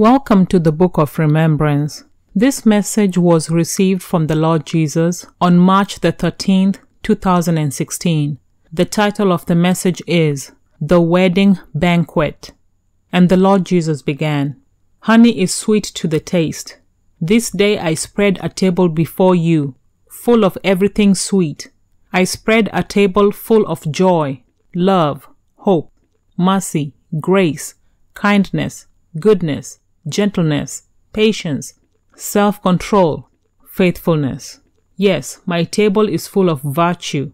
Welcome to the Book of Remembrance. This message was received from the Lord Jesus on March the 13th, 2016. The title of the message is The Wedding Banquet. And the Lord Jesus began, Honey is sweet to the taste. This day I spread a table before you, full of everything sweet. I spread a table full of joy, love, hope, mercy, grace, kindness, goodness, gentleness, patience, self control, faithfulness. Yes, my table is full of virtue,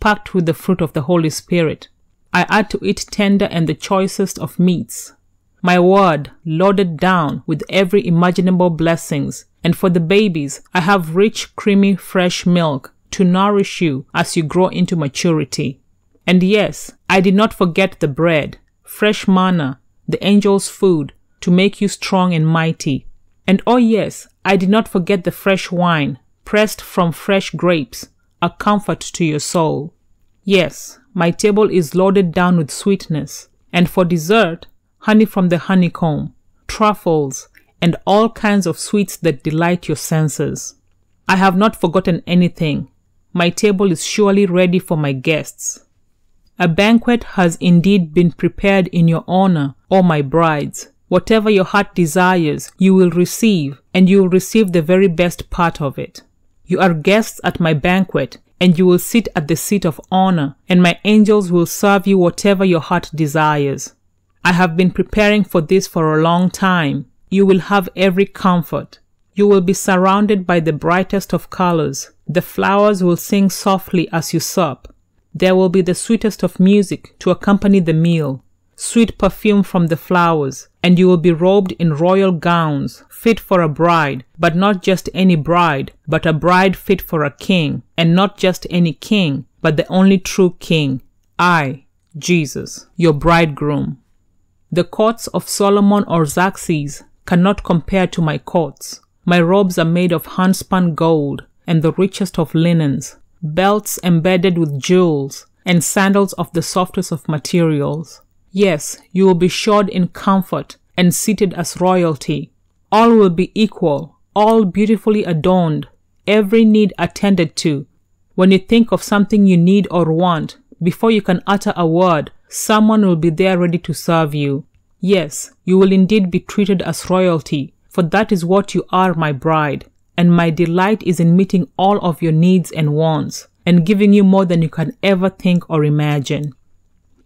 packed with the fruit of the Holy Spirit. I add to it tender and the choicest of meats. My word loaded down with every imaginable blessings, and for the babies, I have rich, creamy, fresh milk to nourish you as you grow into maturity. And yes, I did not forget the bread, fresh manna, the angel's food, to make you strong and mighty. And oh yes, I did not forget the fresh wine, pressed from fresh grapes, a comfort to your soul. Yes, my table is loaded down with sweetness, and for dessert, honey from the honeycomb, truffles, and all kinds of sweets that delight your senses. I have not forgotten anything. My table is surely ready for my guests. A banquet has indeed been prepared in your honor, O my brides, Whatever your heart desires, you will receive, and you will receive the very best part of it. You are guests at my banquet, and you will sit at the seat of honor, and my angels will serve you whatever your heart desires. I have been preparing for this for a long time. You will have every comfort. You will be surrounded by the brightest of colors. The flowers will sing softly as you sup. There will be the sweetest of music to accompany the meal sweet perfume from the flowers, and you will be robed in royal gowns, fit for a bride, but not just any bride, but a bride fit for a king, and not just any king, but the only true king, I, Jesus, your bridegroom. The courts of Solomon or Xerxes cannot compare to my courts. My robes are made of handspun gold and the richest of linens, belts embedded with jewels, and sandals of the softest of materials. Yes, you will be shod in comfort and seated as royalty. All will be equal, all beautifully adorned, every need attended to. When you think of something you need or want, before you can utter a word, someone will be there ready to serve you. Yes, you will indeed be treated as royalty, for that is what you are, my bride, and my delight is in meeting all of your needs and wants, and giving you more than you can ever think or imagine.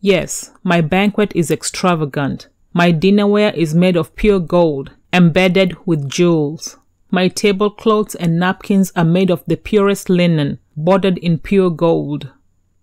Yes, my banquet is extravagant. My dinnerware is made of pure gold, embedded with jewels. My tablecloths and napkins are made of the purest linen, bordered in pure gold.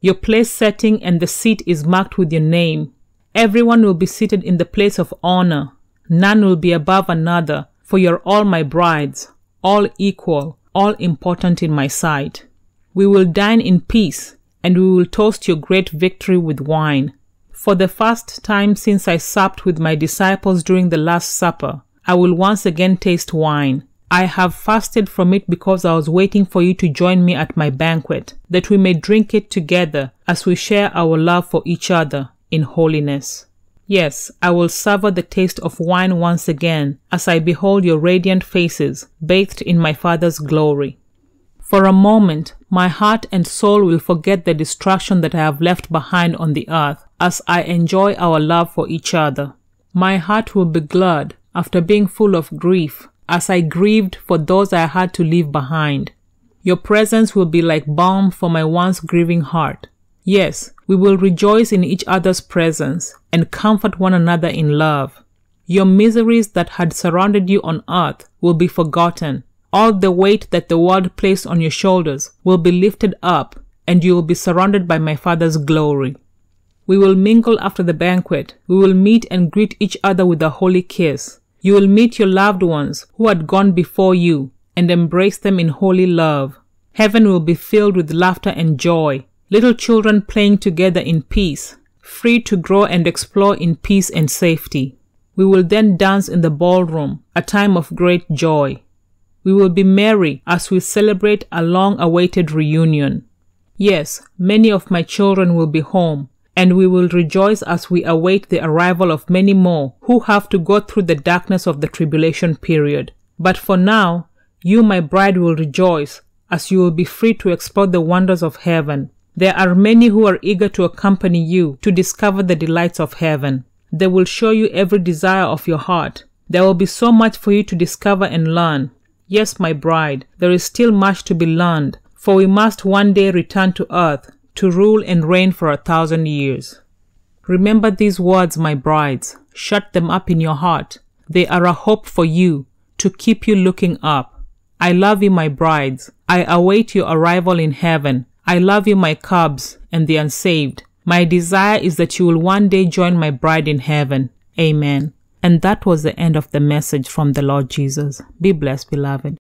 Your place setting and the seat is marked with your name. Everyone will be seated in the place of honor. None will be above another, for you're all my brides, all equal, all important in my sight. We will dine in peace, and we will toast your great victory with wine. For the first time since I supped with my disciples during the Last Supper, I will once again taste wine. I have fasted from it because I was waiting for you to join me at my banquet, that we may drink it together as we share our love for each other in holiness. Yes, I will savor the taste of wine once again as I behold your radiant faces bathed in my Father's glory. For a moment, my heart and soul will forget the destruction that I have left behind on the earth as I enjoy our love for each other. My heart will be glad after being full of grief as I grieved for those I had to leave behind. Your presence will be like balm for my once grieving heart. Yes, we will rejoice in each other's presence and comfort one another in love. Your miseries that had surrounded you on earth will be forgotten all the weight that the world placed on your shoulders will be lifted up, and you will be surrounded by my Father's glory. We will mingle after the banquet. We will meet and greet each other with a holy kiss. You will meet your loved ones who had gone before you and embrace them in holy love. Heaven will be filled with laughter and joy, little children playing together in peace, free to grow and explore in peace and safety. We will then dance in the ballroom, a time of great joy. We will be merry as we celebrate a long awaited reunion. Yes, many of my children will be home, and we will rejoice as we await the arrival of many more who have to go through the darkness of the tribulation period. But for now, you, my bride, will rejoice as you will be free to explore the wonders of heaven. There are many who are eager to accompany you to discover the delights of heaven. They will show you every desire of your heart. There will be so much for you to discover and learn. Yes, my bride, there is still much to be learned, for we must one day return to earth to rule and reign for a thousand years. Remember these words, my brides. Shut them up in your heart. They are a hope for you to keep you looking up. I love you, my brides. I await your arrival in heaven. I love you, my cubs and the unsaved. My desire is that you will one day join my bride in heaven. Amen. And that was the end of the message from the Lord Jesus. Be blessed, beloved.